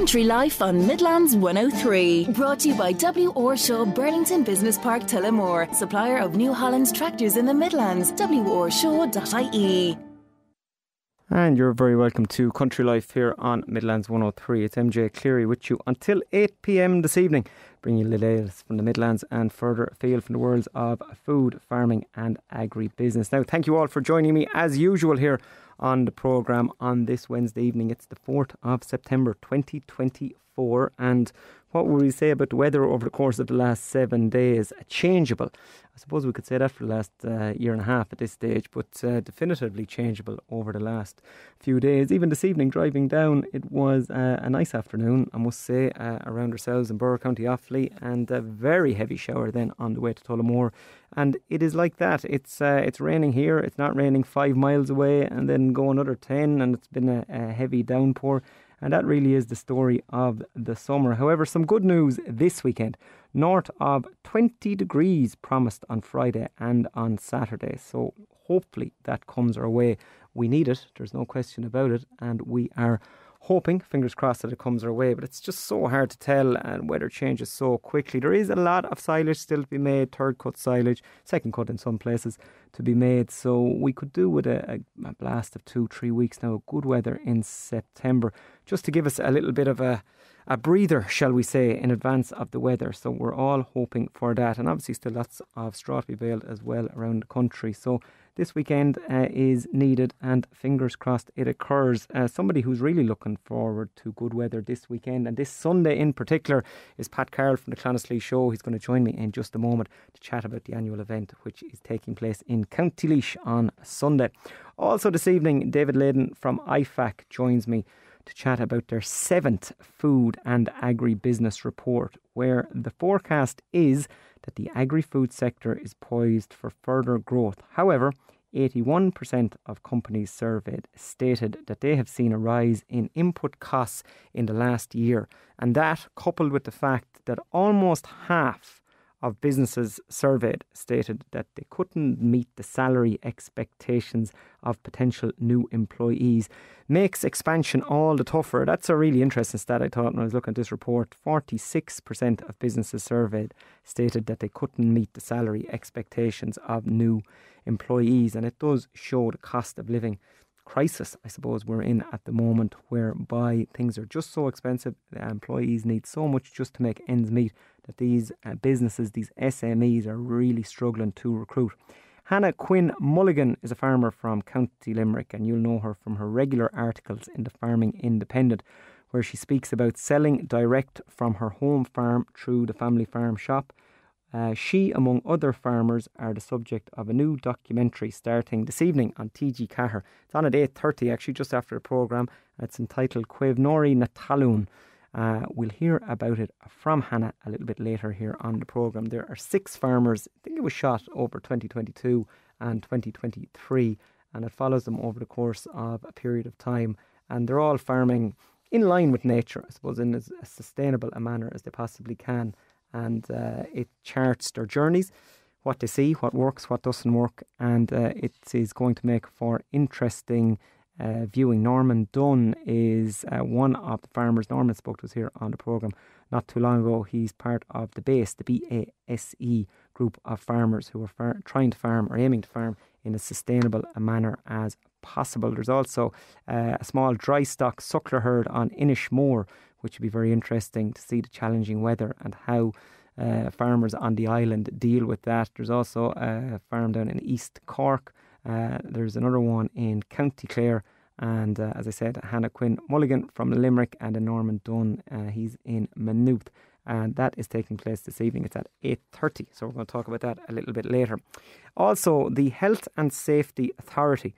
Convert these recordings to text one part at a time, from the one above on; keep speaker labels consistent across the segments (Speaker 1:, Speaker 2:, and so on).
Speaker 1: Country Life on Midlands 103. Brought to you by W. Orshaw Burlington Business Park Tullamore, supplier of New Holland tractors in the Midlands. WOrshaw.ie.
Speaker 2: And you're very welcome to Country Life here on Midlands 103. It's MJ Clery with you until 8 pm this evening, bringing you details from the Midlands and further afield from the worlds of food, farming, and agri business. Now, thank you all for joining me as usual here on the programme on this Wednesday evening. It's the 4th of September 2024. And what would we say about the weather over the course of the last seven days? Changeable. I suppose we could say that for the last uh, year and a half at this stage, but uh, definitively changeable over the last few days. Even this evening, driving down, it was uh, a nice afternoon, I must say, uh, around ourselves in Borough County Offaly, and a very heavy shower then on the way to Tullamore. And it is like that. It's uh, it's raining here. It's not raining five miles away, and then go another ten, and it's been a, a heavy downpour. And that really is the story of the summer. However, some good news this weekend. North of 20 degrees promised on Friday and on Saturday. So hopefully that comes our way. We need it, there's no question about it. And we are hoping, fingers crossed, that it comes our way. But it's just so hard to tell, and weather changes so quickly. There is a lot of silage still to be made, third cut silage, second cut in some places to be made. So we could do with a, a blast of two, three weeks now, good weather in September, just to give us a little bit of a a breather, shall we say, in advance of the weather. So we're all hoping for that, and obviously still lots of straw to be baled as well around the country. So this weekend uh, is needed, and fingers crossed it occurs. Uh, somebody who's really looking forward to good weather this weekend, and this Sunday in particular, is Pat Carroll from the Clonaslee Show. He's going to join me in just a moment to chat about the annual event, which is taking place in County Laois on Sunday. Also, this evening, David Layden from IFAC joins me to chat about their seventh food and agri business report, where the forecast is that the agri food sector is poised for further growth. However, 81% of companies surveyed stated that they have seen a rise in input costs in the last year, and that, coupled with the fact that almost half of businesses surveyed stated that they couldn't meet the salary expectations of potential new employees. Makes expansion all the tougher. That's a really interesting stat, I thought, when I was looking at this report. 46% of businesses surveyed stated that they couldn't meet the salary expectations of new employees, and it does show the cost of living crisis, I suppose, we're in at the moment, whereby things are just so expensive, the employees need so much just to make ends meet that these uh, businesses, these SMEs, are really struggling to recruit. Hannah Quinn Mulligan is a farmer from County Limerick, and you'll know her from her regular articles in the Farming Independent, where she speaks about selling direct from her home farm through the family farm shop uh, she, among other farmers, are the subject of a new documentary starting this evening on TG Ceathair. It's on at 8.30 actually, just after the programme. It's entitled Quevnori Natalun. Uh, we'll hear about it from Hannah a little bit later here on the programme. There are six farmers. I think it was shot over 2022 and 2023 and it follows them over the course of a period of time. And they're all farming in line with nature, I suppose, in as sustainable a manner as they possibly can and uh, it charts their journeys, what they see, what works, what doesn't work, and uh, it is going to make for interesting uh, viewing. Norman Dunn is uh, one of the farmers. Norman spoke to us here on the programme not too long ago. He's part of the BASE, the BASE group of farmers who are far- trying to farm or aiming to farm in a sustainable a manner as possible. There's also uh, a small dry stock suckler herd on Inishmore which would be very interesting to see the challenging weather and how uh, farmers on the island deal with that. There's also a farm down in East Cork. Uh, there's another one in County Clare. And uh, as I said, Hannah Quinn Mulligan from Limerick and a Norman Dunn. Uh, he's in Maynooth. And that is taking place this evening. It's at 8.30. So we're going to talk about that a little bit later. Also, the Health and Safety Authority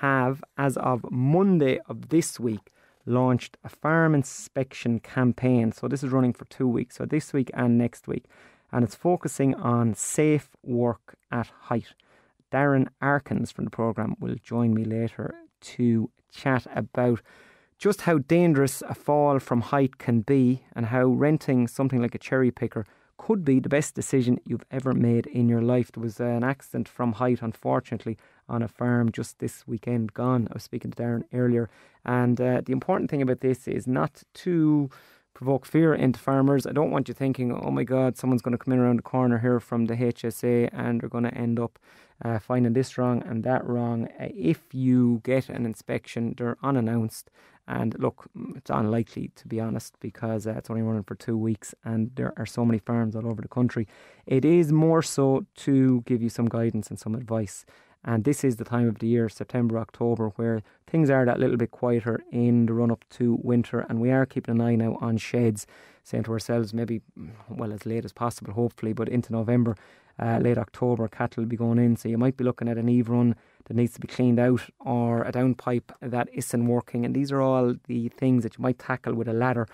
Speaker 2: have, as of Monday of this week, launched a farm inspection campaign. So this is running for two weeks, so this week and next week. And it's focusing on safe work at height. Darren Arkins from the programme will join me later to chat about just how dangerous a fall from height can be and how renting something like a cherry picker could be the best decision you've ever made in your life. There was an accident from height, unfortunately, on a farm just this weekend gone. I was speaking to Darren earlier, and uh, the important thing about this is not to provoke fear into farmers. I don't want you thinking, oh my God, someone's going to come in around the corner here from the HSA and they're going to end up uh, finding this wrong and that wrong. Uh, if you get an inspection, they're unannounced. And look, it's unlikely to be honest because uh, it's only running for two weeks and there are so many farms all over the country. It is more so to give you some guidance and some advice. And this is the time of the year, September, October, where things are that little bit quieter in the run up to winter. And we are keeping an eye now on sheds, saying to ourselves, maybe, well, as late as possible, hopefully, but into November, uh, late October, cattle will be going in. So you might be looking at an eave run that needs to be cleaned out or a downpipe that isn't working. And these are all the things that you might tackle with a ladder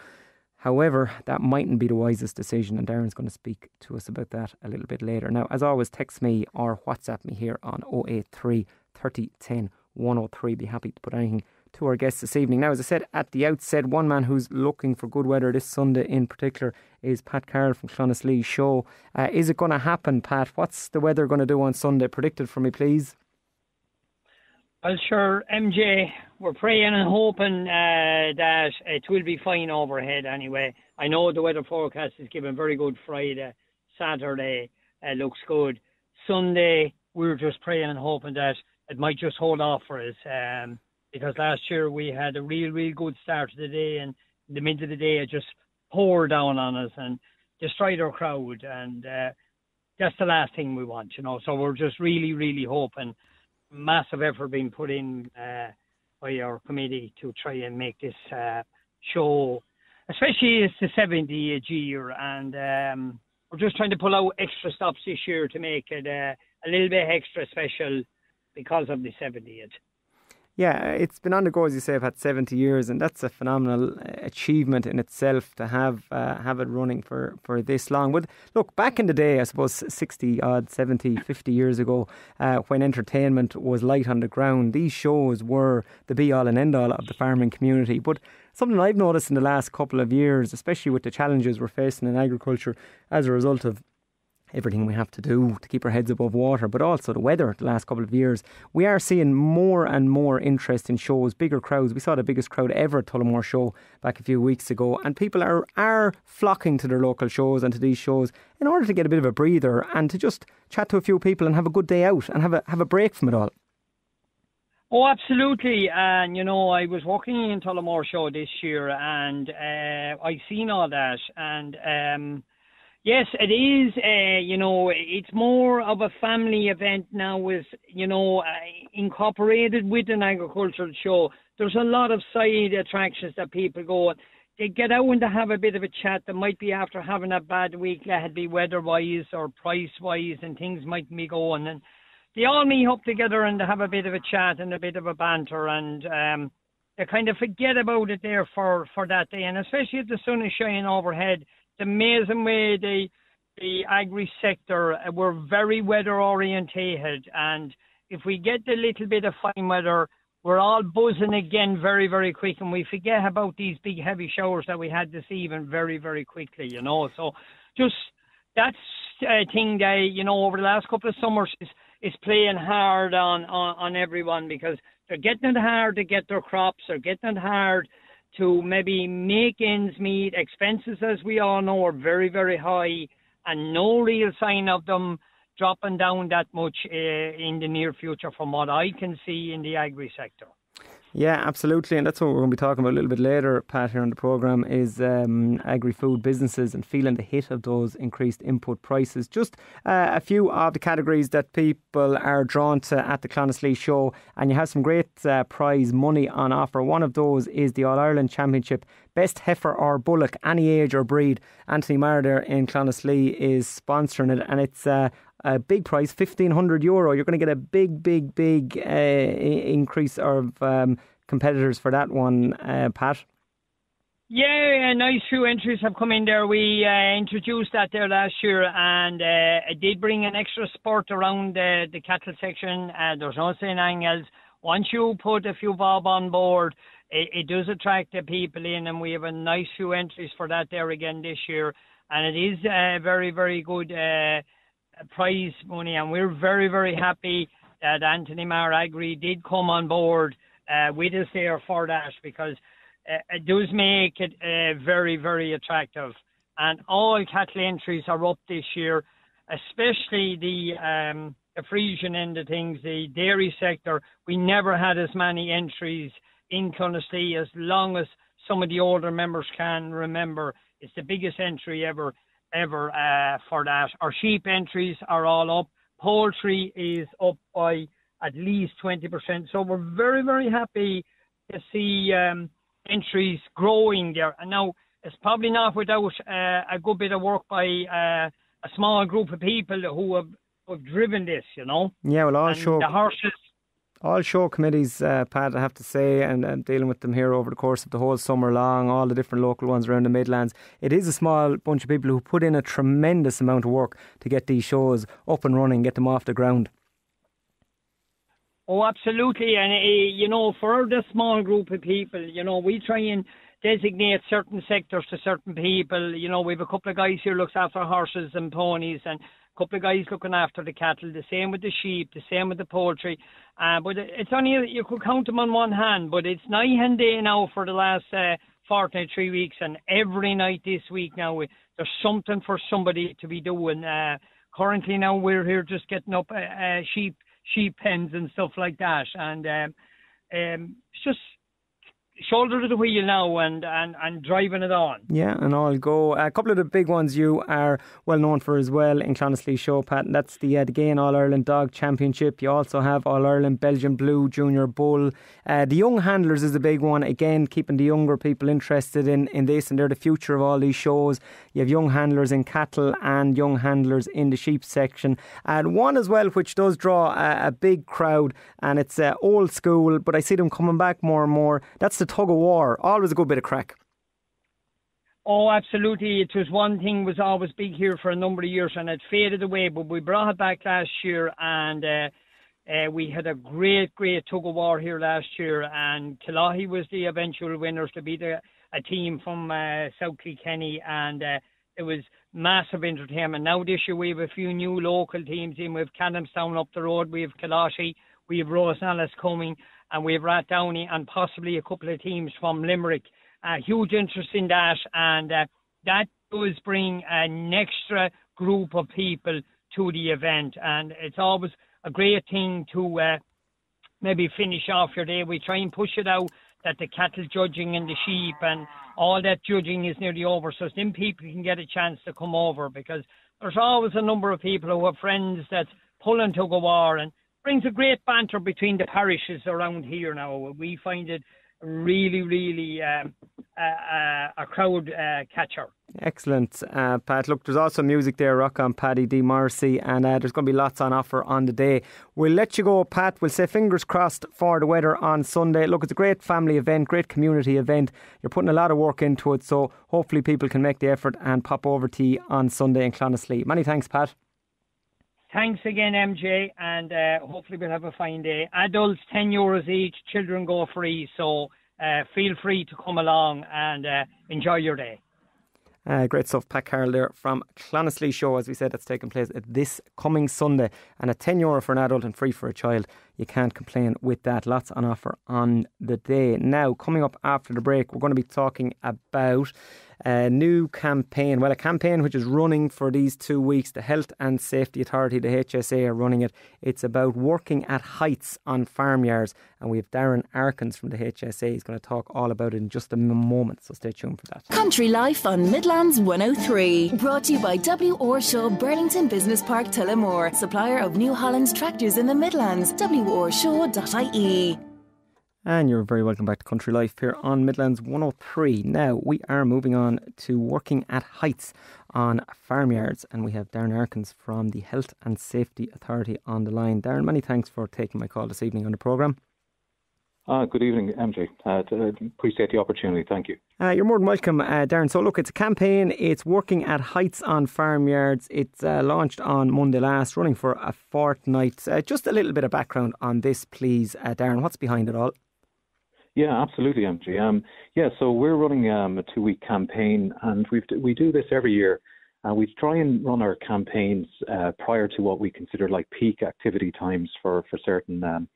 Speaker 2: However, that mightn't be the wisest decision, and Darren's going to speak to us about that a little bit later. Now, as always, text me or WhatsApp me here on 083 30 10 103. Be happy to put anything to our guests this evening. Now, as I said at the outset, one man who's looking for good weather this Sunday in particular is Pat Carroll from Clonaslee Show. Uh, is it going to happen, Pat? What's the weather going to do on Sunday? Predicted for me, please.
Speaker 3: Well, sure, MJ, we're praying and hoping uh, that it will be fine overhead anyway. I know the weather forecast is giving very good Friday, Saturday uh, looks good. Sunday, we're just praying and hoping that it might just hold off for us. Um, because last year we had a real, real good start to the day, and in the middle of the day it just poured down on us and destroyed our crowd. And uh, that's the last thing we want, you know. So we're just really, really hoping massive effort being put in uh, by our committee to try and make this uh, show, especially it's the 70th year, and um, we're just trying to pull out extra stops this year to make it uh, a little bit extra special because of the 70th.
Speaker 2: Yeah, it's been on the go, as you say, had 70 years, and that's a phenomenal uh, achievement in itself to have uh, have it running for, for this long. But look, back in the day, I suppose 60 odd, 70, 50 years ago, uh, when entertainment was light on the ground, these shows were the be all and end all of the farming community. But something I've noticed in the last couple of years, especially with the challenges we're facing in agriculture as a result of everything we have to do to keep our heads above water, but also the weather the last couple of years. We are seeing more and more interest in shows, bigger crowds. We saw the biggest crowd ever at Tullamore Show back a few weeks ago, and people are, are flocking to their local shows and to these shows in order to get a bit of a breather and to just chat to a few people and have a good day out and have a have a break from it all.
Speaker 3: Oh, absolutely. And, you know, I was walking in Tullamore Show this year and uh, I seen all that. And um, Yes, it is. Uh, you know, it's more of a family event now, with you know, uh, incorporated with an agricultural show. There's a lot of side attractions that people go. They get out and they have a bit of a chat. They might be after having a bad week, that be weather-wise or price-wise, and things might be going. And they all meet up together and they have a bit of a chat and a bit of a banter, and um, they kind of forget about it there for for that day. And especially if the sun is shining overhead amazing way the the agri sector uh, we're very weather orientated, and if we get a little bit of fine weather, we're all buzzing again very very quick, and we forget about these big heavy showers that we had this evening very very quickly. You know, so just that's a thing that you know over the last couple of summers is is playing hard on on, on everyone. Because they're getting it hard to get their crops, they're getting it hard to maybe make ends meet. Expenses, as we all know, are very, very high, and no real sign of them dropping down that much uh, in the near future from what I can see in the agri sector.
Speaker 2: Yeah, absolutely, and that's what we're going to be talking about a little bit later, Pat, here on the programme, is um, agri-food businesses and feeling the hit of those increased input prices. Just uh, a few of the categories that people are drawn to at the Clonaslee show, and you have some great uh, prize money on offer. One of those is the All-Ireland Championship Best Heifer or Bullock, any age or breed. Anthony Marder in Clonaslee is sponsoring it, and it's uh, a big price, fifteen hundred euro. You're going to get a big, big, big uh, increase of um, competitors for that one, uh, Pat.
Speaker 3: Yeah, a nice few entries have come in there. We uh, introduced that there last year, and uh, it did bring an extra sport around the cattle section. Uh, there's no saying anything else. Once you put a few bob on board, it, it does attract the people in, and we have a nice few entries for that there again this year. and it is uh, very, very good uh, prize money, and we're very, very happy that Anthony Maragri did come on board uh, with us there for that because uh, it does make it uh, very, very attractive. And all cattle entries are up this year, especially the um, the Friesian end of things, the dairy sector. We never had as many entries in Clonaslee as long as some of the older members can remember. It's the biggest entry ever ever uh, for that. Our sheep entries are all up. Poultry is up by at least 20%. So we're very, very happy to see um, entries growing there. And now it's probably not without uh, a good bit of work by uh, a small group of people who have, who have driven this, you know.
Speaker 2: Yeah, well, all show
Speaker 3: the horses
Speaker 2: all show committees, uh, Pat, I have to say, and, and, dealing with them here over the course of the whole summer long, all the different local ones around the Midlands, it is a small bunch of people who put in a tremendous amount of work to get these shows up and running, get them off the ground.
Speaker 3: Oh, absolutely. And, uh, you know, for the small group of people, you know, we try and designate certain sectors to certain people. You know, we have a couple of guys here looks after horses and ponies and couple of guys looking after the cattle, the same with the sheep, the same with the poultry. Uh, but it's only, you could count them on one hand, but it's night and day now for the last uh, fortnight, three weeks, and every night this week now, we, there's something for somebody to be doing. Uh, currently now we're here just getting up uh, uh, sheep, sheep pens and stuff like that, and um, um, it's just shoulder to the wheel now and, and, and driving it on.
Speaker 2: Yeah, and I'll go. A couple of the big ones you are well known for as well in Clonaslee Show, Pat, and that's the, uh, the Gain All Ireland Dog Championship. You also have All Ireland Belgian Blue Junior Bull. Uh, the Young Handlers is a big one, again, keeping the younger people interested in, in this, and they're the future of all these shows. You have young handlers in cattle and young handlers in the sheep section. And one as well, which does draw a, a big crowd, and it's uh, old school, but I see them coming back more and more. That's the tug of war. Always a good bit of crack.
Speaker 3: Oh, absolutely. It was one thing was always big here for a number of years and it faded away, but we brought it back last year and uh, uh, we had a great, great tug of war here last year and Killahy was the eventual winners to beat a, a team from uh, South Kilkenny and uh, it was massive entertainment. Now this year we have a few new local teams in. We have Cannamstown up the road, we have Killahy, we have Rosenallis coming and we have Rathdowney and possibly a couple of teams from Limerick. Uh, huge interest in that, and uh, that does bring an extra group of people to the event, and it's always a great thing to uh, maybe finish off your day. We try and push it out that the cattle judging and the sheep and all that judging is nearly over, so then people can get a chance to come over because there's always a number of people who have friends that's pulling to go war and brings a great banter between the parishes around here now. We find it really, really um, a, a, crowd uh, catcher.
Speaker 2: Excellent, uh, Pat. Look, there's also music there, Rock on Paddy D. Morrissey, and uh, there's going to be lots on offer on the day. We'll let you go, Pat. We'll say fingers crossed for the weather on Sunday. Look, it's a great family event, great community event. You're putting a lot of work into it, so hopefully people can make the effort and pop over to you on Sunday in Clonaslee. Many thanks, Pat.
Speaker 3: Thanks again, MJ, and uh, hopefully we'll have a fine day. Adults, 10 euros each, children go free, so uh, feel free to come along and uh, enjoy your day.
Speaker 2: Uh, great stuff. Pat Carroll there from Clonaslee Show, as we said, that's taking place this coming Sunday. And at 10 euro for an adult and free for a child. You can't complain with that. Lots on offer on the day. Now, coming up after the break, we're going to be talking about a new campaign. Well, a campaign which is running for these two weeks. The Health and Safety Authority, the HSA, are running it. It's about working at heights on farmyards. And we have Darren Arkins from the HSA. He's going to talk all about it in just a moment. So stay tuned for that.
Speaker 1: Country Life on Midlands 103. Brought to you by W. Orshaw Burlington Business Park Tullamore. Supplier of New Holland's tractors in the Midlands. worshaw.ie.
Speaker 2: And you're very welcome back to Country Life here on Midlands 103. Now, we are moving on to working at heights on farmyards, and we have Darren Arkins from the Health and Safety Authority on the line. Darren, many thanks for taking my call this evening on the programme.
Speaker 4: Uh, good evening, MJ. Uh, appreciate the opportunity. Thank you.
Speaker 2: Uh, you're more than welcome, uh, Darren. So, look, it's a campaign. It's working at heights on farmyards. It's uh, launched on Monday last, running for a fortnight. Uh, just a little bit of background on this, please, Darren. What's behind it all?
Speaker 4: Yeah, absolutely, MJ. Um, yeah, so we're running um, a two-week campaign, and we we do this every year And we try and run our campaigns uh, prior to what we consider like peak activity times for, for certain um,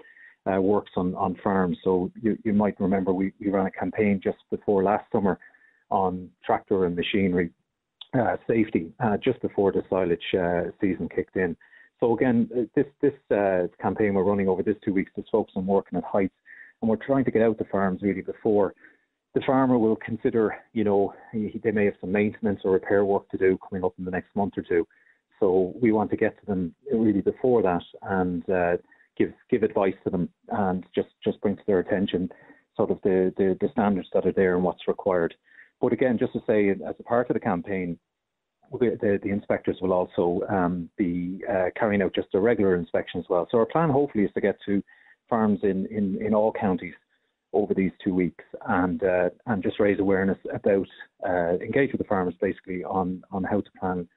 Speaker 4: uh, works on, on farms. So you, you might remember we, we ran a campaign just before last summer on tractor and machinery uh, safety uh, just before the silage uh, season kicked in. So again, uh, this this uh, campaign we're running over this two weeks is focused on working at heights, and we're trying to get out the farms really before the farmer will consider, you know, they may have some maintenance or repair work to do coming up in the next month or two. So we want to get to them really before that and give give advice to them and just just bring to their attention sort of the, the, the standards that are there and what's required. But again, just to say, as a part of the campaign, the, the inspectors will also um, be uh, carrying out just a regular inspection as well. So our plan, hopefully, is to get to farms in, in, in all counties over these two weeks and uh, and just raise awareness about uh, engage with the farmers basically on on how to plan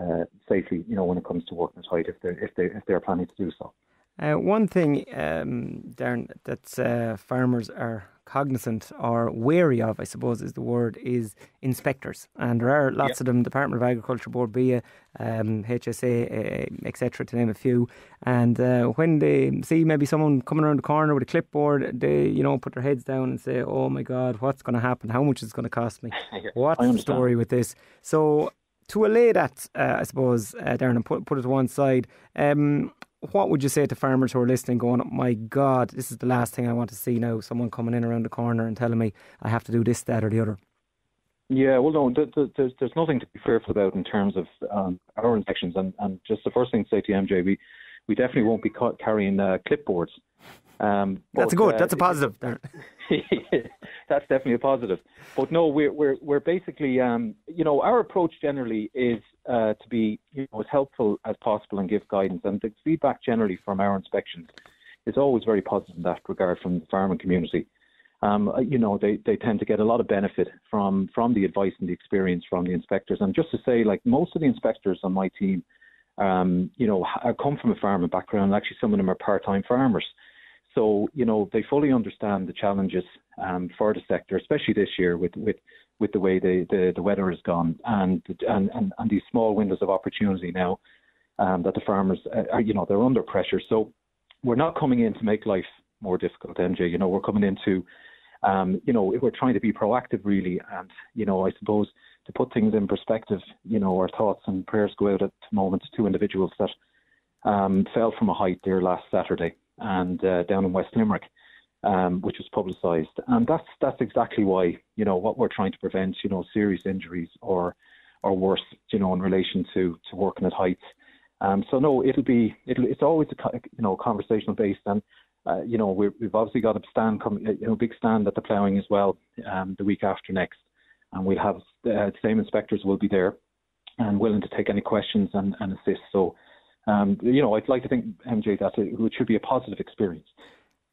Speaker 4: uh, safely. You know, when it comes to working at height, if they if they if they are planning to do so.
Speaker 2: Uh, one thing, um, Darren, that uh, farmers are cognizant or wary of, I suppose is the word, is inspectors. And there are lots yep. of them, Department of Agriculture Bord Bia, um, HSA, uh, etc., to name a few. And uh, when they see maybe someone coming around the corner with a clipboard, they, you know, put their heads down and say, oh my God, what's going to happen? How much is it going to cost me? What's the story with this? So to allay that, uh, I suppose, uh, Darren, and put, put it to one side, um, what would you say to farmers who are listening, going, "My God, this is the last thing I want to see now"? Someone coming in around the corner and telling me I have to do this, that, or the other.
Speaker 4: Yeah, well, no, there's there's nothing to be fearful about in terms of um, our inspections, and, and just the first thing to say to MJ, we we definitely won't be ca- carrying uh, clipboards.
Speaker 2: Um, that's a good. Uh, that's a positive.
Speaker 4: that's definitely a positive. But no, we're we're we're basically, um, you know, our approach generally is uh, to be you know as helpful as possible and give guidance. And the feedback generally from our inspections is always very positive in that regard from the farming community. Um, uh, you know, they, they tend to get a lot of benefit from from the advice and the experience from the inspectors. And just to say, like most of the inspectors on my team, um, you know, come from a farming background. Actually, some of them are part-time farmers. So, you know, they fully understand the challenges um, for the sector, especially this year with, with, with the way the, the, the weather has gone and, and, and, and these small windows of opportunity now um, that the farmers uh, are, you know, they're under pressure. So we're not coming in to make life more difficult, MJ. You know, we're coming into, um, you know, we're trying to be proactive really. And, you know, I suppose to put things in perspective, you know, our thoughts and prayers go out at the moment to two individuals that um, fell from a height there last Saturday and uh, down in West Limerick, um, which was publicised. And that's that's exactly why you know what we're trying to prevent, you know, serious injuries or or worse, you know, in relation to to working at heights. Um, so no, it'll be it'll it's always a you know conversational based and. Uh, you know, we have obviously got a stand, coming, you know, big stand at the ploughing as well um, the week after next, and we'll have uh, the same inspectors will be there and willing to take any questions and, and assist. So um, you know, I'd like to think, MJ, that it should be a positive experience.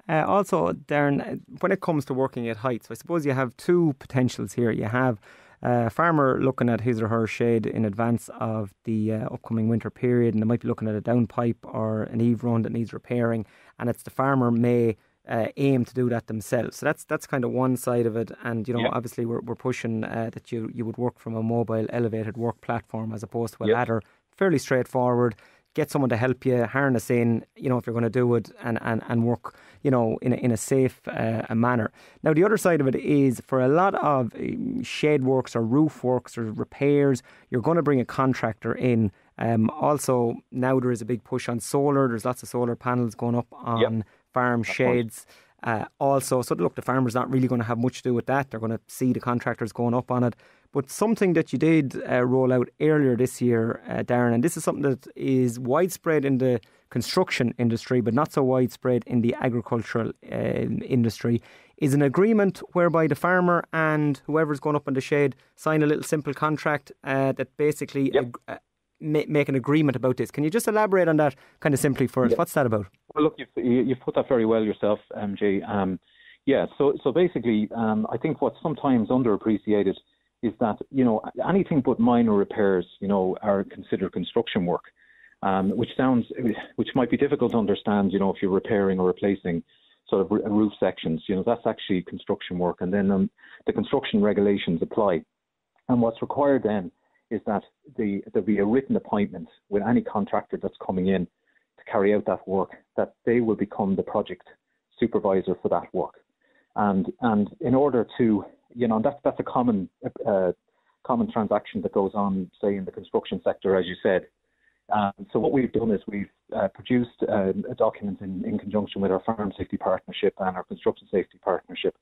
Speaker 2: Uh, also, Darren, when it comes to working at heights, I suppose you have two potentials here. You have a farmer looking at his or her shed in advance of the uh, upcoming winter period, and they might be looking at a downpipe or an eave run that needs repairing, and it's the farmer may uh, aim to do that themselves. So that's that's kind of one side of it, and you know, obviously we're we're pushing uh, that you you would work from a mobile elevated work platform as opposed to a ladder. Fairly straightforward get someone to help you harness in, you know, if you're going to do it and, and, and work, you know, in a, in a safe uh, manner. Now, the other side of it is for a lot of um, shed works or roof works or repairs, you're going to bring a contractor in. Um, also, now there is a big push on solar. There's lots of solar panels going up on yep. farm sheds. Uh, also, so look, the farmer's not really going to have much to do with that. They're going to see the contractors going up on it. But something that you did uh, roll out earlier this year, uh, Darren, and this is something that is widespread in the construction industry, but not so widespread in the agricultural uh, industry, is an agreement whereby the farmer and whoever's going up in the shed sign a little simple contract uh, that basically yep. ag- uh, make an agreement about this. Can you just elaborate on that kind of simply for us? Yep. What's that about?
Speaker 4: Well, look, you've, you've put that very well yourself, MJ. Um, yeah, so so basically, um, I think what's sometimes underappreciated is that you know anything but minor repairs, you know, are considered construction work, um, which sounds which might be difficult to understand, you know, if you're repairing or replacing sort of roof sections, you know, that's actually construction work, and then um, the construction regulations apply, and what's required then is that the, there'll be a written appointment with any contractor that's coming in to carry out that work, that they will become the project supervisor for that work. And and in order to, you know, and that's that's a common uh, common transaction that goes on, say, in the construction sector, as you said. Um, so what we've done is we've uh, produced uh, a document in, in conjunction with our Farm Safety Partnership and our Construction Safety Partnership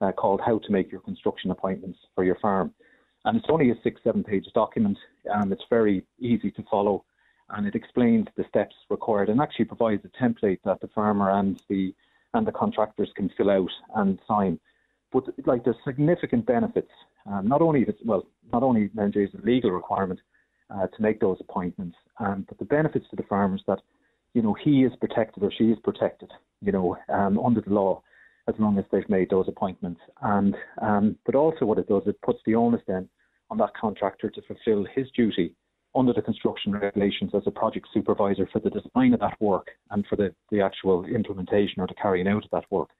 Speaker 4: uh, called How to Make Your Construction Appointments for Your Farm. And it's only a six, seven page document. and it's very easy to follow and it explains the steps required and actually provides a template that the farmer and the and the contractors can fill out and sign. But like there's significant benefits. Um, not only it's well, not only is a legal requirement uh, to make those appointments, um, but the benefits to the farmers that you know he is protected or she is protected, you know, um, under the law as long as they've made those appointments. And um, but also what it does, it puts the onus then on that contractor to fulfil his duty under the construction regulations as a project supervisor for the design of that work and for the, the actual implementation or the carrying out of that work.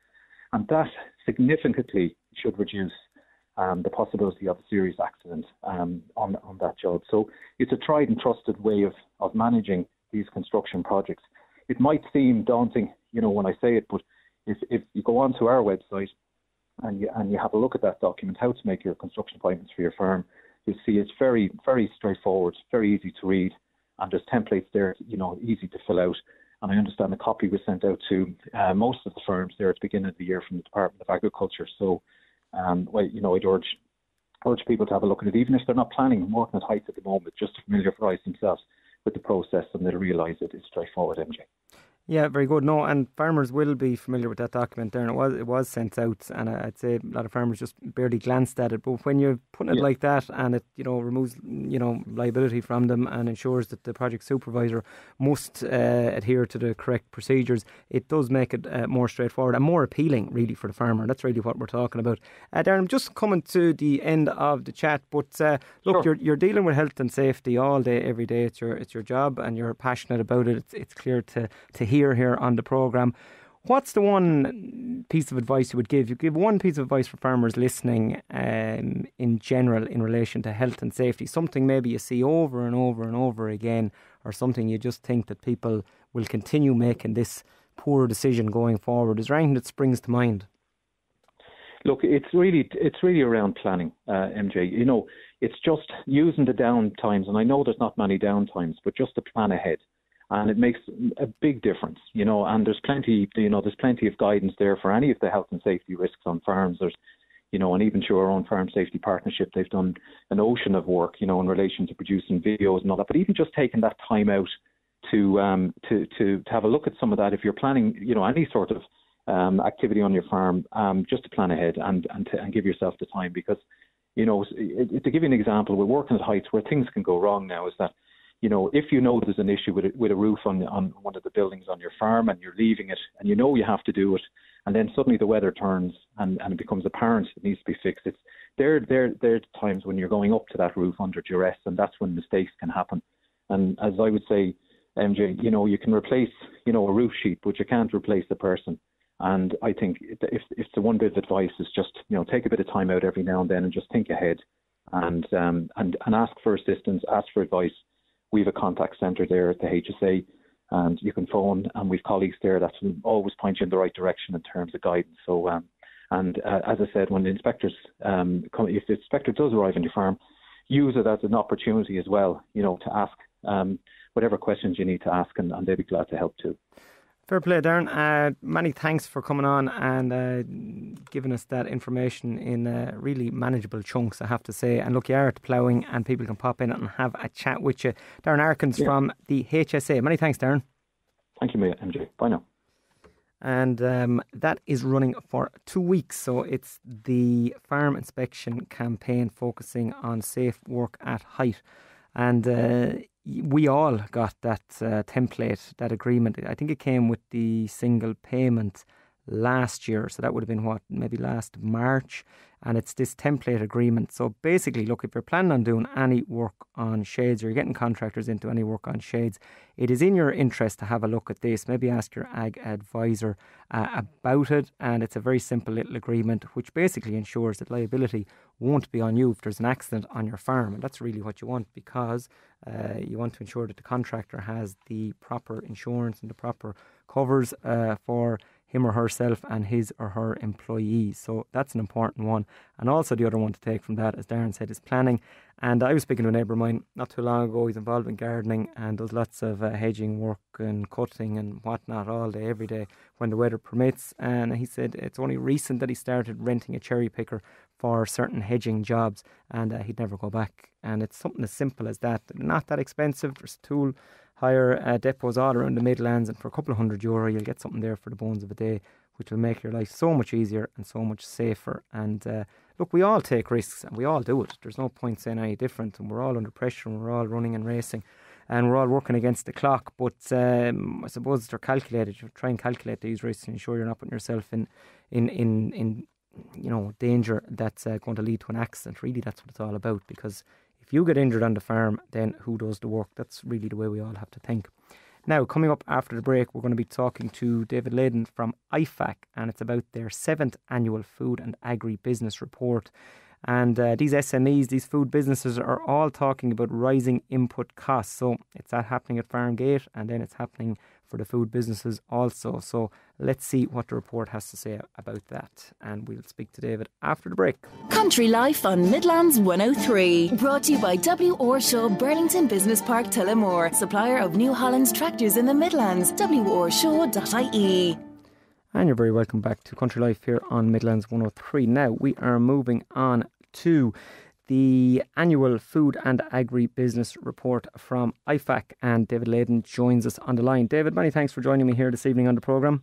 Speaker 4: And that significantly should reduce um, the possibility of a serious accident um, on, on that job. So it's a tried and trusted way of, of managing these construction projects. It might seem daunting, you know, when I say it, but if, if you go onto our website and you, and you have a look at that document, how to make your construction appointments for your firm, you'll see it's very, very straightforward, very easy to read, and there's templates there, you know, easy to fill out. And I understand the copy was sent out to uh, most of the firms there at the beginning of the year from the Department of Agriculture. So, um, well, you know, I'd urge urge people to have a look at it, even if they're not planning on working at height at the moment, just to familiarise themselves with the process and they'll realise it is straightforward, MJ.
Speaker 2: Yeah, very good. No, and farmers will be familiar with that document there. And it was it was sent out, and I'd say a lot of farmers just barely glanced at it. But when you're putting it yeah. like that, and it you know removes you know liability from them and ensures that the project supervisor must uh, adhere to the correct procedures, it does make it uh, more straightforward and more appealing, really, for the farmer. That's really what we're talking about. Uh, Darren, I'm just coming to the end of the chat, but uh, look, sure. you're you're dealing with health and safety all day, every day. It's your it's your job, and you're passionate about it. It's it's clear to to hear hear here on the programme. What's the one piece of advice you would give? You give one piece of advice for farmers listening um, in general in relation to health and safety. Something maybe you see over and over and over again, or something you just think that people will continue making this poor decision going forward. Is there anything that springs to mind?
Speaker 4: Look, it's really it's really around planning, uh, MJ. You know, it's just using the down times, and I know there's not many down times, but just to plan ahead and it makes a big difference, you know. And there's plenty, you know, there's plenty of guidance there for any of the health and safety risks on farms. There's, you know, and even through our own farm safety partnership, they've done an ocean of work, you know, in relation to producing videos and all that. But even just taking that time out to um, to to to have a look at some of that, if you're planning, you know, any sort of um, activity on your farm, um, just to plan ahead and and to, and give yourself the time because, you know, to give you an example, we're working at heights where things can go wrong now. Is that you know, if you know there's an issue with a, with a roof on on one of the buildings on your farm and you're leaving it and you know you have to do it, and then suddenly the weather turns and, and it becomes apparent it needs to be fixed. It's there there there are times when you're going up to that roof under duress, and that's when mistakes can happen. And as I would say, MJ, you know, you can replace you know a roof sheet, but you can't replace the person. And I think if if the one bit of advice is just you know take a bit of time out every now and then and just think ahead, and um and and ask for assistance, ask for advice we have a contact centre there at the HSA, and you can phone, and we've colleagues there that will always point you in the right direction in terms of guidance. So, um, and uh, as I said, when the inspectors um, come, if the inspector does arrive on your farm, use it as an opportunity as well, you know, to ask um, whatever questions you need to ask, and, and they'd be glad to help too.
Speaker 2: Fair play, Darren. Uh, many thanks for coming on and uh, giving us that information in uh, really manageable chunks, I have to say. And look, you are at ploughing, and people can pop in and have a chat with you. Darren Arkins yeah. from the HSA. Many thanks, Darren.
Speaker 4: Thank you, MJ. Bye now.
Speaker 2: And um, that is running for two weeks. So it's the farm inspection campaign focusing on safe work at height. And uh, we all got that uh, template, that agreement. I think it came with the single payment last year. So that would have been what, maybe last March. And it's this template agreement. So basically, look, if you're planning on doing any work on shades or you're getting contractors into any work on shades, it is in your interest to have a look at this. Maybe ask your ag advisor uh, about it. And it's a very simple little agreement which basically ensures that liability won't be on you if there's an accident on your farm. And that's really what you want because uh, you want to ensure that the contractor has the proper insurance and the proper covers uh, for him or herself and his or her employees. So that's an important one. And also the other one to take from that, as Darren said, is planning. And I was speaking to a neighbour of mine not too long ago. He's involved in gardening and does lots of uh, hedging work and cutting and whatnot all day, every day when the weather permits. And he said it's only recent that he started renting a cherry picker for certain hedging jobs and uh, he'd never go back. And it's something as simple as that. Not that expensive. There's tool hire uh, depots all around the Midlands, and for a couple of hundred euro, you'll get something there for the bones of a day, which will make your life so much easier and so much safer. And uh, look, we all take risks and we all do it. There's no point saying any different, and we're all under pressure and we're all running and racing. And we're all working against the clock, but um, I suppose they're calculated. You try and calculate these risks and ensure you're not putting yourself in, in, in, in you know, danger that's uh, going to lead to an accident. Really, that's what it's all about. Because if you get injured on the farm, then who does the work? That's really the way we all have to think. Now, coming up after the break, we're going to be talking to David Layden from IFAC, and it's about their seventh annual Food and Agri Business Report. And uh, these SMEs, these food businesses, are all talking about rising input costs. So it's that happening at Farm Gate, and then it's happening for the food businesses also. So let's see what the report has to say about that. And we'll speak to David after the break.
Speaker 1: Country Life on Midlands 103. Brought to you by W. Orshaw Burlington Business Park Tullamore, supplier of New Holland's tractors in the Midlands. worshaw.ie.
Speaker 2: And you're very welcome back to Country Life here on Midlands 103. Now we are moving on to the annual Food and Agri Business Report from IFAC. And David Layden joins us on the line. David, many thanks for joining me here this evening on the programme.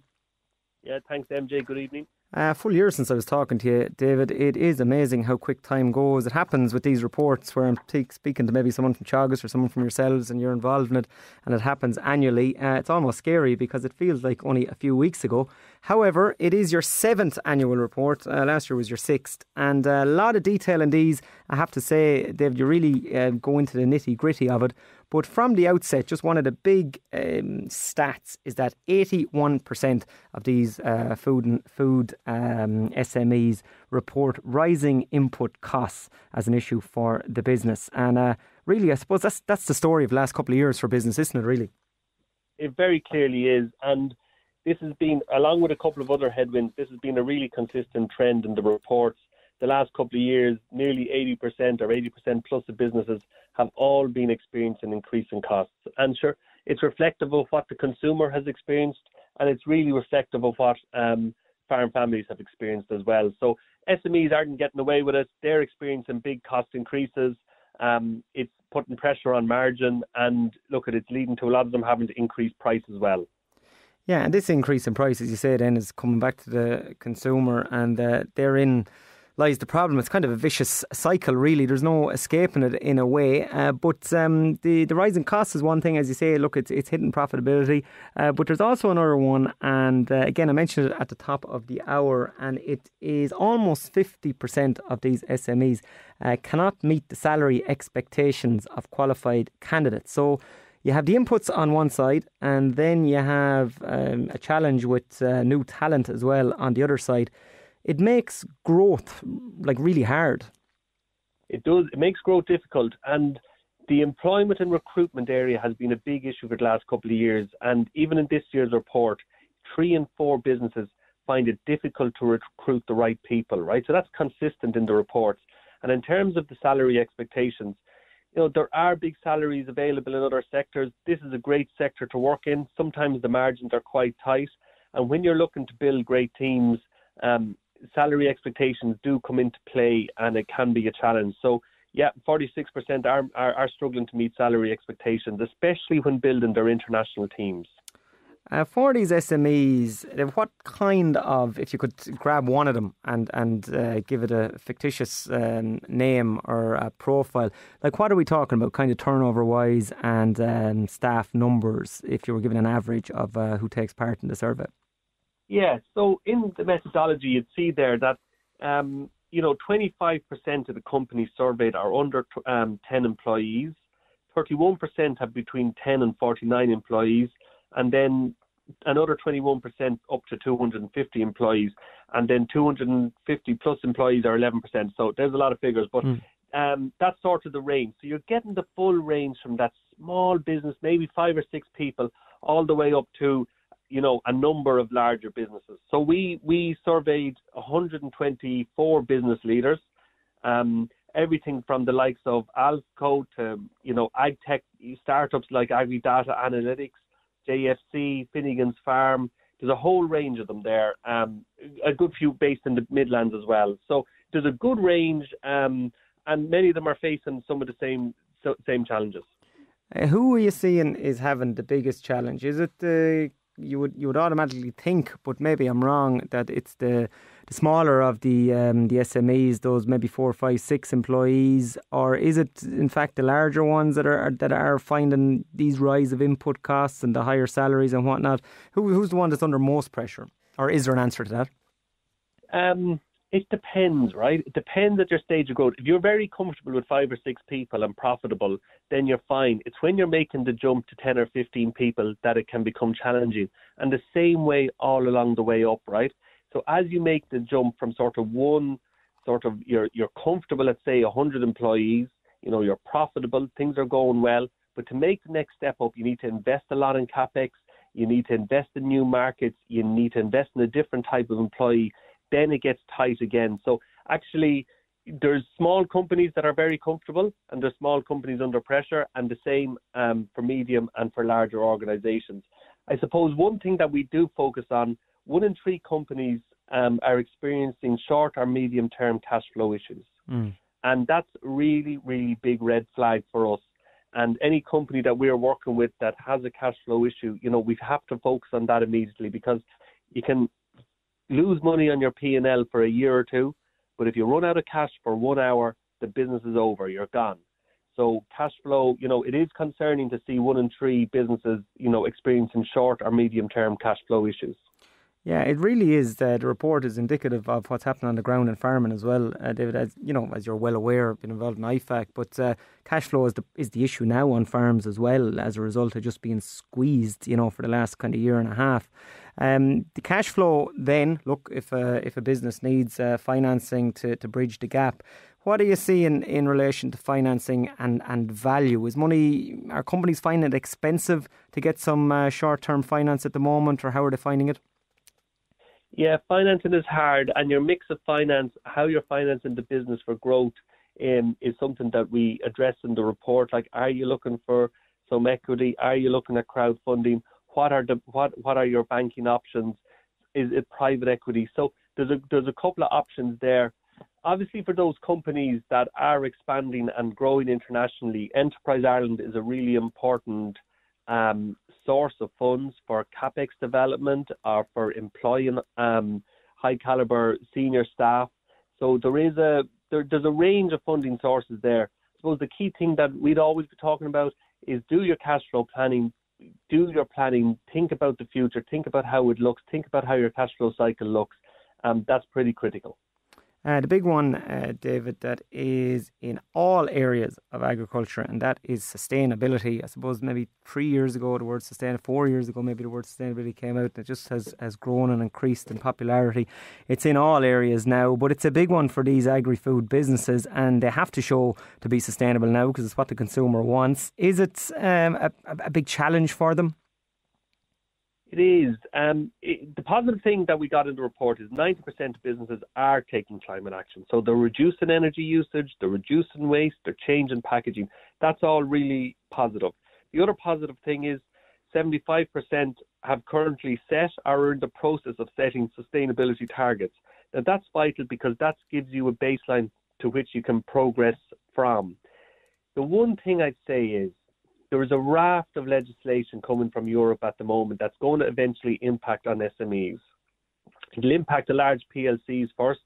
Speaker 5: Yeah, thanks, MJ. Good evening.
Speaker 2: Uh, full year since I was talking to you, David. It is amazing how quick time goes. It happens with these reports where I'm t- speaking to maybe someone from Teagasc or someone from yourselves and you're involved in it, and it happens annually. Uh, it's almost scary because it feels like only a few weeks ago. However, it is your seventh annual report. Uh, last year was your sixth, and a lot of detail in these. I have to say, Dave, you really uh, go into the nitty gritty of it. But from the outset, just one of the big um, stats is that 81% of these uh, food and food um, SMEs report rising input costs as an issue for the business. And uh, really, I suppose that's that's the story of the last couple of years for business, isn't it? Really,
Speaker 5: it very clearly is, and this has been, along with a couple of other headwinds, this has been a really consistent trend in the reports the last couple of years, nearly 80% or 80% plus of businesses have all been experiencing increasing costs. And sure, it's reflective of what the consumer has experienced, and it's really reflective of what um, farm families have experienced as well. So SMEs aren't getting away with it; they're experiencing big cost increases. Um, it's putting pressure on margin, and look at it's leading to a lot of them having to increase price as well.
Speaker 2: Yeah, and this increase in price, as you say, then is coming back to the consumer, and uh, they're lies the problem. It's kind of a vicious cycle, really. There's no escaping it in a way. Uh, but um, the the rising costs is one thing, as you say. Look, it's it's hitting profitability. Uh, but there's also another one, and uh, again, I mentioned it at the top of the hour, and it is almost fifty percent of these SMEs uh, cannot meet the salary expectations of qualified candidates. So you have the inputs on one side, and then you have um, a challenge with uh, new talent as well on the other side it makes growth like really hard.
Speaker 5: It does. It makes growth difficult, and the employment and recruitment area has been a big issue for the last couple of years. And even in this year's report, three in four businesses find it difficult to recruit the right people. Right, so that's consistent in the reports. And in terms of the salary expectations, you know, there are big salaries available in other sectors. This is a great sector to work in. Sometimes the margins are quite tight. And when you're looking to build great teams, um, salary expectations do come into play and it can be a challenge. So, yeah, 46% are, are, are struggling to meet salary expectations, especially when building their international teams.
Speaker 2: Uh, for these SMEs, uh, what kind of, if you could grab one of them and and uh, give it a fictitious um, name or a profile, like what are we talking about, kind of turnover wise and um, staff numbers, if you were given an average of uh, who takes part in the survey?
Speaker 5: Yeah, so in the methodology, you'd see there that um, you know 25% of the companies surveyed are under um, 10 employees, 31% have between 10 and 49 employees, and then another 21% up to 250 employees, and then 250 plus employees are 11%. So there's a lot of figures, but mm. um, that's sort of the range. So you're getting the full range from that small business, maybe five or six people, all the way up to you know a number of larger businesses. So we we surveyed 124 business leaders. Um, everything from the likes of Alco to you know ag tech startups like AgriData Analytics, JFC, Finnegan's Farm. There's a whole range of them there. Um, a good few based in the Midlands as well. So there's a good range, um, and many of them are facing some of the same same challenges.
Speaker 2: Uh, who are you seeing is having the biggest challenge? Is it the you would you would automatically think, but maybe I'm wrong, that it's the smaller of the um, the SMEs, those maybe four, five, six employees, or is it in fact the larger ones that are that are finding these rise of input costs and the higher salaries and whatnot? Who, who's the one that's under most pressure, or is there an answer to that?
Speaker 5: Um, it depends, right? It depends at your stage of growth. If you're very comfortable with five or six people and profitable, then you're fine. It's when you're making the jump to 10 or 15 people that it can become challenging. And the same way all along the way up, right? So as you make the jump from sort of one, sort of you're, you're comfortable, let's say 100 employees, you know, you're profitable, things are going well. But to make the next step up, you need to invest a lot in capex. You need to invest in new markets. You need to invest in a different type of employee then it gets tight again. So actually, there's small companies that are very comfortable, and there's small companies under pressure, and the same um, for medium and for larger organisations. I suppose one thing that we do focus on: one in three companies um, are experiencing short or medium term cash flow issues, mm. and that's really, really big red flag for us. And any company that we're working with that has a cash flow issue, you know, we have to focus on that immediately because you can lose money on your P&L for a year or two, but if you run out of cash for one hour, the business is over. You're gone. So cash flow, you know, it is concerning to see one in three businesses, you know, experiencing short or medium term cash flow issues.
Speaker 2: Yeah, it really is. Uh, the report is indicative of what's happening on the ground in farming as well, uh, David. As you know, as you're well aware, I've been involved in IFAC, but uh, cash flow is the is the issue now on farms as well, as a result of just being squeezed, you know, for the last kind of year and a half. Um, the cash flow then, look, if a, if a business needs uh, financing to, to bridge the gap, what are you seeing in relation to financing and, and value? Is money, are companies finding it expensive to get some uh, short term finance at the moment, or how are they finding it?
Speaker 5: Yeah, financing is hard, and your mix of finance, how you're financing the business for growth, um, is something that we address in the report. Like, are you looking for some equity? Are you looking at crowdfunding? what are the what what are your banking options? Is it private equity? So there's a there's a couple of options there. Obviously, for those companies that are expanding and growing internationally, Enterprise Ireland is a really important um, source of funds for capex development or for employing um, high caliber senior staff. So there is a there, there's a range of funding sources there. I suppose the key thing that we'd always be talking about is do your cash flow planning do your planning, think about the future, think about how it looks, think about how your cash flow cycle looks. Um, that's pretty critical.
Speaker 2: Uh, the big one, uh, David, that is in all areas of agriculture, and that is sustainability. I suppose maybe three years ago the word sustainability, four years ago maybe the word sustainability came out. And it just has, has grown and increased in popularity. It's in all areas now, but it's a big one for these agri-food businesses, and they have to show to be sustainable now because it's what the consumer wants. Is it um, a, a big challenge for them?
Speaker 5: It is. Um, it, the positive thing that we got in the report is 90% of businesses are taking climate action. So they're reducing energy usage, they're reducing waste, they're changing packaging. That's all really positive. The other positive thing is 75% have currently set or are in the process of setting sustainability targets. Now that's vital because that gives you a baseline to which you can progress from. The one thing I'd say is there is a raft of legislation coming from Europe at the moment that's going to eventually impact on SMEs. It'll impact the large PLCs first,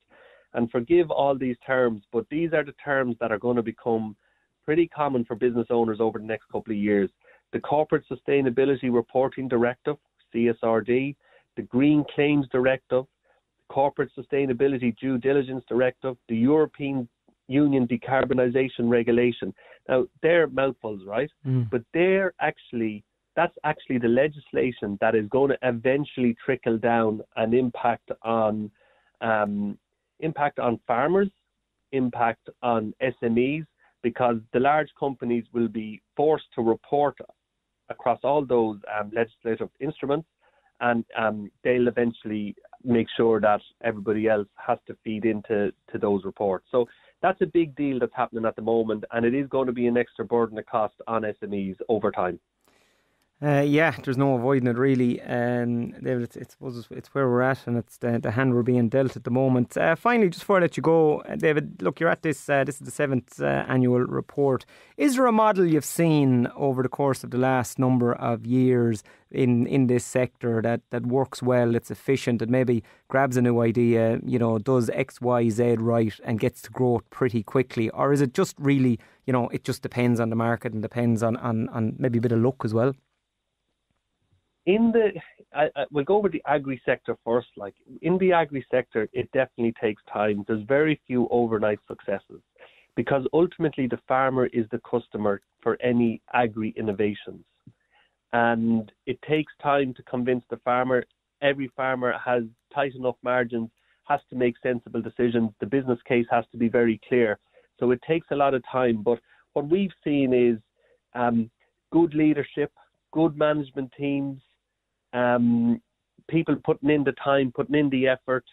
Speaker 5: and forgive all these terms, but these are the terms that are going to become pretty common for business owners over the next couple of years. The Corporate Sustainability Reporting Directive, CSRD, the Green Claims Directive, Corporate Sustainability Due Diligence Directive, the European Union Decarbonisation Regulation. Now, they're mouthfuls, right? Mm. But they're actually that's actually the legislation that is going to eventually trickle down and impact on um, impact on farmers, impact on SMEs, because the large companies will be forced to report across all those um, legislative instruments, and um, they'll eventually make sure that everybody else has to feed into to those reports. So that's a big deal that's happening at the moment, and it is going to be an extra burden of cost on SMEs over time.
Speaker 2: Uh, yeah, there's no avoiding it really. Um, David, it's, it's, it's, where we're at, and it's the, the hand we're being dealt at the moment. Uh, finally, just before I let you go, uh, David, look, you're at this. Uh, this is the seventh uh, annual report. Is there a model you've seen over the course of the last number of years in, in this sector that, that works well, it's efficient, and maybe grabs a new idea, you know, does X, Y, Z right, and gets to growth pretty quickly, or is it just really, you know, it just depends on the market and depends on on, on maybe a bit of luck as well?
Speaker 5: In the I, I, we'll go over the agri sector first. Like in the agri sector, it definitely takes time. There's very few overnight successes because ultimately the farmer is the customer for any agri innovations, and it takes time to convince the farmer. Every farmer has tight enough margins, has to make sensible decisions. The business case has to be very clear. So it takes a lot of time. But what we've seen is um, good leadership, good management teams, um, people putting in the time, putting in the effort.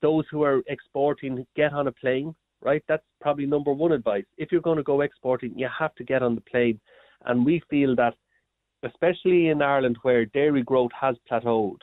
Speaker 5: Those who are exporting, get on a plane, right? That's probably number one advice. If you're going to go exporting, you have to get on the plane. And we feel that, especially in Ireland where dairy growth has plateaued,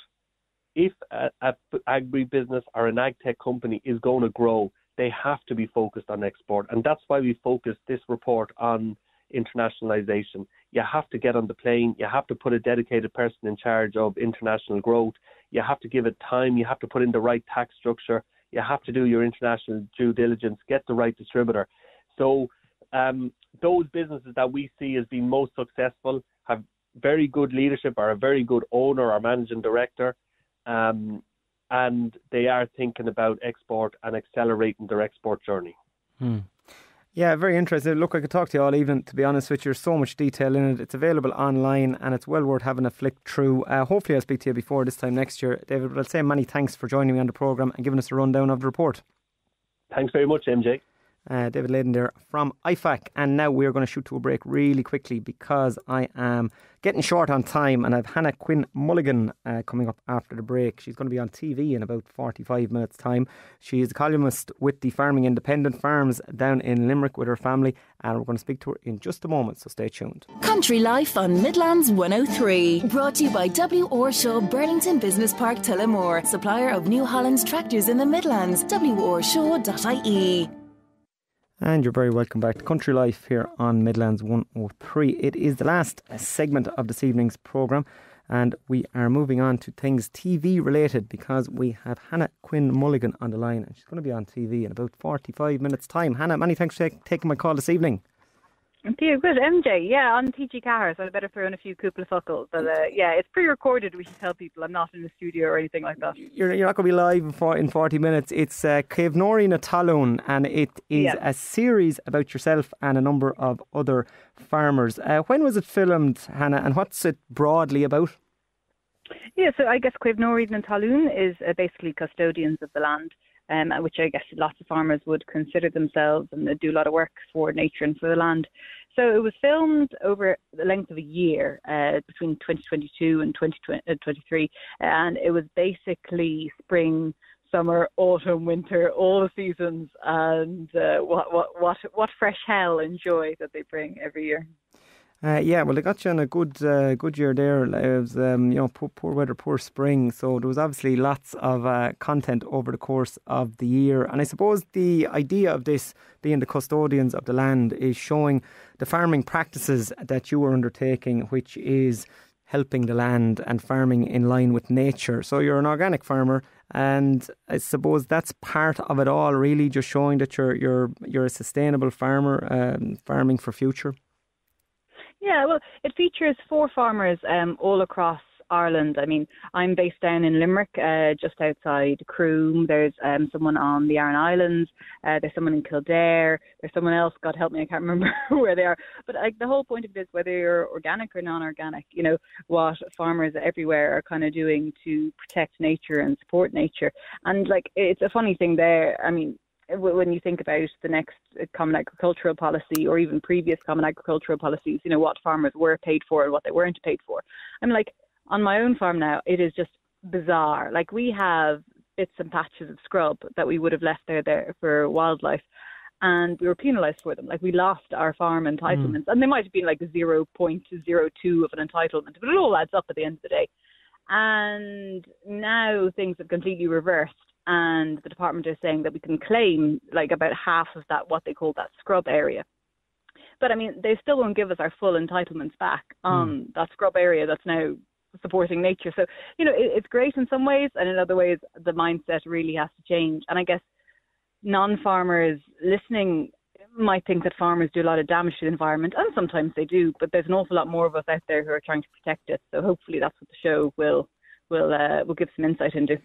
Speaker 5: if a, a agri business or an ag tech company is going to grow, they have to be focused on export. And that's why we focused this report on internationalization. You have to get on the plane. You have to put a dedicated person in charge of international growth. You have to give it time. You have to put in the right tax structure. You have to do your international due diligence, get the right distributor. So, um, those businesses that we see as being most successful have very good leadership, are a very good owner or managing director, um, and they are thinking about export and accelerating their export journey.
Speaker 2: Hmm. Yeah, very interesting. Look, I could talk to you all evening, to be honest with you. There's so much detail in it. It's available online and it's well worth having a flick through. Uh, hopefully, I'll speak to you before this time next year, David. But I'll say many thanks for joining me on the programme and giving us a rundown of the report.
Speaker 5: Thanks very much, MJ.
Speaker 2: Uh, David Leydon there from IFAC. And now we're going to shoot to a break really quickly because I am getting short on time and I've Hannah Quinn Mulligan uh, coming up after the break. She's going to be on TV in about 45 minutes' time. She is a columnist with the Farming Independent Farms down in Limerick with her family, and we're going to speak to her in just a moment, so stay tuned.
Speaker 1: Country Life on Midlands 103, brought to you by W. Orshaw Burlington Business Park Tullamore, supplier of New Holland's tractors in the Midlands, worshaw.ie.
Speaker 2: And you're very welcome back to Country Life here on Midlands 103. It is the last segment of this evening's programme, and we are moving on to things TV related because we have Hannah Quinn Mulligan on the line, and she's going to be on TV in about 45 minutes' time. Hannah, many thanks for taking my call this evening.
Speaker 6: You. Good. MJ, yeah, on TG Ceathair, so I better throw in a few couple of fuckles. But uh, yeah, it's pre recorded, we should tell people. I'm not in the studio or anything like that.
Speaker 2: You're, you're not going to be live in, for, in 40 minutes. It's uh, Caomhnóirí na Talún, and it is
Speaker 6: Yeah.
Speaker 2: a series about yourself and a number of other farmers. Uh, when was it filmed, Hannah, and what's it broadly about?
Speaker 6: Yeah, so I guess Caomhnóirí na Talún is uh, basically custodians of the land, um, which I guess lots of farmers would consider themselves and they do a lot of work for nature and for the land. So it was filmed over the length of a year uh, between 2022 and 2023, and it was basically spring, summer, autumn, winter, all the seasons, and uh, what what what what fresh hell and joy that they bring every year.
Speaker 2: Uh, yeah, well, they got you on a good uh, good year there. It was, um, you know, poor, poor weather, poor spring. So there was obviously lots of uh, content over the course of the year. And I suppose the idea of this being the custodians of the land is showing the farming practices that you are undertaking, which is helping the land and farming in line with nature. So you're an organic farmer, and I suppose that's part of it all. Really, just showing that you're you're you're a sustainable farmer, um, farming for future.
Speaker 6: Yeah, well, it features four farmers um, all across Ireland. I mean, I'm based down in Limerick, uh, just outside Croom. There's um, someone on the Aran Islands. Uh, there's someone in Kildare. There's someone else. God help me, I can't remember where they are. But like the whole point of it is whether you're organic or non-organic. You know what farmers everywhere are kind of doing to protect nature and support nature. And like it's a funny thing there. I mean, when you think about the next common agricultural policy or even previous common agricultural policies, you know, what farmers were paid for and what they weren't paid for. I'm like, on my own farm now, it is just bizarre. Like we have bits and patches of scrub that we would have left there there for wildlife and we were penalised for them. Like we lost our farm entitlements, mm. and they might have been like zero point zero two of an entitlement, but it all adds up at the end of the day. And now things have completely reversed, and the department is saying that we can claim like about half of that what they call that scrub area. But I mean, they still won't give us our full entitlements back on mm. that scrub area that's now supporting nature. So you know, it, it's great in some ways, and in other ways, the mindset really has to change. And I guess non-farmers listening might think that farmers do a lot of damage to the environment, and sometimes they do. But there's an awful lot more of us out there who are trying to protect it. So hopefully, that's what the show will will uh, will give some insight into.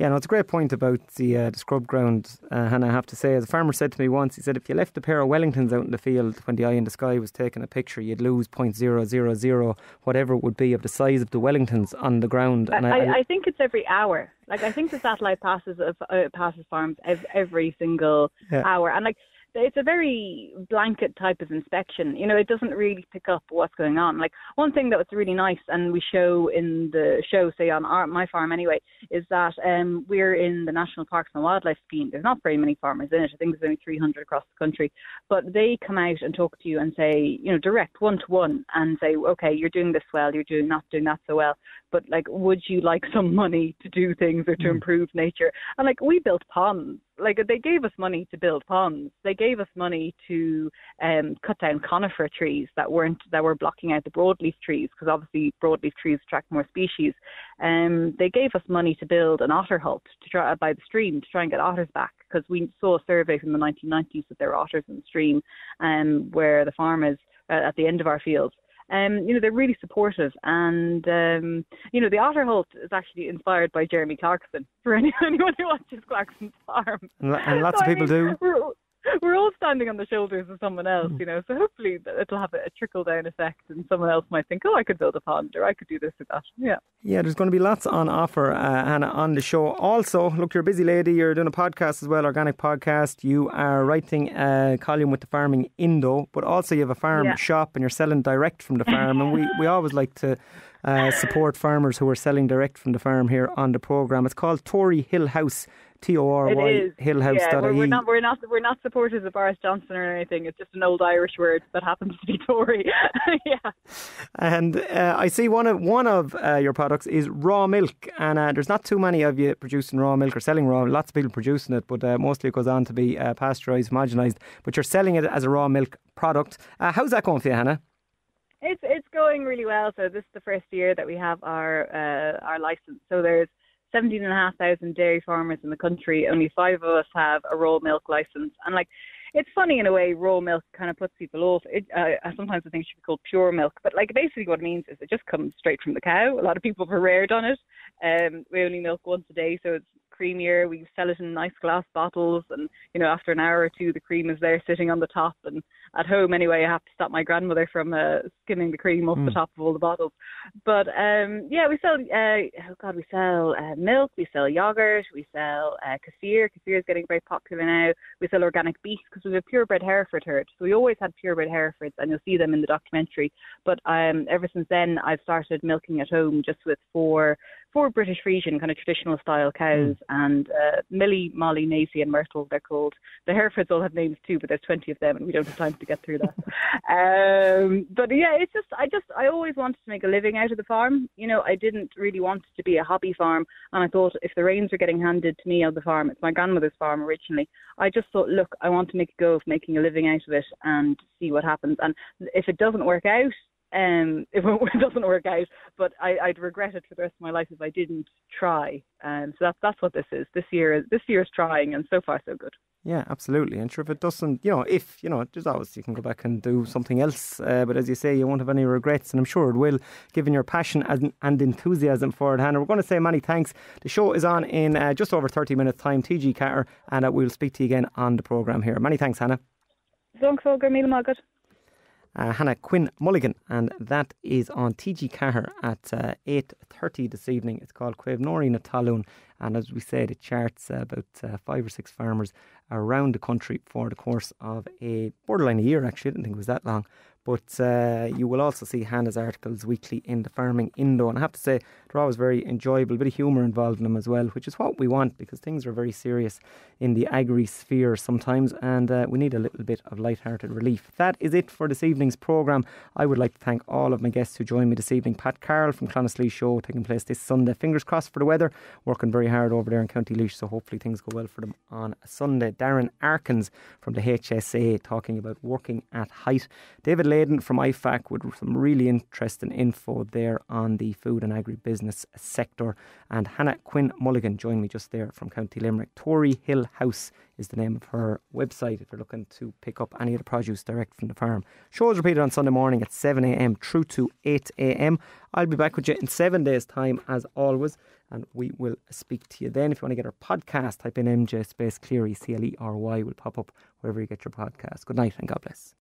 Speaker 2: Yeah, no, it's a great point about the, uh, the scrub ground, uh, Hannah. I have to say, as a farmer said to me once, he said if you left a pair of Wellingtons out in the field when the eye in the sky was taking a picture, you'd lose point zero zero zero whatever it would be of the size of the Wellingtons on the ground.
Speaker 6: And I, I, I think it's every hour. Like I think the satellite passes uh, passes farms every single yeah. hour, and like it's a very blanket type of inspection. You know, it doesn't really pick up what's going on. Like one thing that was really nice, and we show in the show, say on our, my farm anyway, is that um, we're in the National Parks and Wildlife Scheme. There's not very many farmers in it. I think there's only 300 across the country, but they come out and talk to you and say, you know, direct one to one, and say, okay, you're doing this well, you're doing not doing that so well, but like, would you like some money to do things or to mm. improve nature? And like, we built ponds like they gave us money to build ponds. They gave us money to um, cut down conifer trees that weren't that were blocking out the broadleaf trees because obviously broadleaf trees attract more species. Um, they gave us money to build an otter holt to try by the stream to try and get otters back because we saw a survey from the 1990s that there were otters in the stream, um, where the farmers uh, at the end of our fields um, you know, they're really supportive. And, um, you know, the Otter Holt is actually inspired by Jeremy Clarkson for anyone who watches Clarkson's Farm.
Speaker 2: And lots so, of people I mean,
Speaker 6: do. we're all standing on the shoulders of someone else, you know. So hopefully it'll have a, trickle down effect, and someone else might think, "Oh, I could build a pond, or I could do this or that." Yeah.
Speaker 2: Yeah, there's going to be lots on offer, uh, Hannah, on the show. Also, look, you're a busy lady. You're doing a podcast as well, organic podcast. You are writing a column with the Farming Indo, but also you have a farm yeah. shop, and you're selling direct from the farm. and we we always like to. Uh, support farmers who are selling direct from the farm here on the programme. It's called Tory Hill House T O R Y Hillhouse.
Speaker 6: Yeah, we're, we're, not we're not we're not supporters of Boris Johnson or anything. It's just an old Irish word that happens to be Tory. yeah.
Speaker 2: And uh, I see one of one of uh, your products is raw milk, and uh, there's not too many of you producing raw milk or selling raw. Lots of people producing it, but uh, mostly it goes on to be uh, pasteurised, homogenized. But you're selling it as a raw milk product. Uh, how's that going for you, Hannah?
Speaker 6: It's it's going really well. So this is the first year that we have our our license. So there's 17,500 dairy farmers in the country. Only five of us have a raw milk license. And like, it's funny in a way, raw milk kind of puts people off. It, uh, sometimes I think it should be called pure milk. But like, basically what it means is it just comes straight from the cow. A lot of people have rared on it. Um, we only milk once a day, so it's creamier. We sell it in nice glass bottles, and you know, after an hour or two, the cream is there sitting on the top. And at home, anyway, I have to stop my grandmother from uh, skimming the cream off mm. the top of all the bottles. But um, yeah, we sell. Uh, oh God, we sell uh, milk. We sell yogurt. We sell uh, kefir. Kefir is getting very popular now. We sell organic beef because we have a purebred Hereford herd. So we always had purebred Herefords, and you'll see them in the documentary. But um, ever since then, I've started milking at home just with four four British Friesian kind of traditional style cows, mm. and uh, Millie, Molly, Nacy, and Myrtle. They're called. The Herefords all have names too, but there's 20 of them, and we don't have time to get through that. um, but yeah, it's just I just I always wanted to make a living out of the farm. You know, I didn't really want it to be a hobby farm, and I thought if the reins are getting handed to me on the farm, it's my grandmother's farm originally. I just thought, look, I want to make a go of making a living out of it and see what happens. And if it doesn't work out, um, if it doesn't work out. But I, I'd regret it for the rest of my life if I didn't try. And um, so that's that's what this is. This year, is this year is trying, and so far so good.
Speaker 2: Yeah, absolutely. And sure, if it doesn't, you know, if, you know, there's always, you can go back and do something else. Uh, but as you say, you won't have any regrets. And I'm sure it will, given your passion and, and enthusiasm for it, Hannah. We're going to say many thanks. The show is on in uh, just over 30 minutes' time, TG Ceathair, and uh, we'll speak to you again on the programme here. Many thanks, Hannah.
Speaker 6: Thanks, Olga.
Speaker 2: Uh, Hannah Quinn Mulligan, and that is on TG Ceathair at uh, 8.30 this evening. It's called Caomhnóirí na Talún, and as we said, it charts uh, about five or six farmers around the country for the course of a borderline a year, actually. I didn't think it was that long. But uh, you will also see Hannah's articles weekly in the Farming Indo. And I have to say, they're always very enjoyable, a bit of humour involved in them as well, which is what we want because things are very serious in the agri sphere sometimes, and uh, we need a little bit of light-hearted relief. That is it for this evening's programme. I would like to thank all of my guests who joined me this evening. Pat Carroll from Clonaslee Show, taking place this Sunday. Fingers crossed for the weather, working very hard over there in County Laois, so hopefully things go well for them on Sunday. Darren Arkins from the HSA talking about working at height. David Leydon from IFAC with some really interesting info there on the food and agribusiness sector. And Hannah Quinn Mulligan joined me just there from County Limerick. Tory Hill House is the name of her website if you're looking to pick up any of the produce direct from the farm. Show is repeated on Sunday morning at 7am through to 8am. I'll be back with you in seven days' time as always and we will speak to you then. If you want to get our podcast, type in MJ Space Clery, C L E R Y, will pop up wherever you get your podcast. Good night and God bless.